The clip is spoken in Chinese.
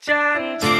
战绩